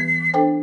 Música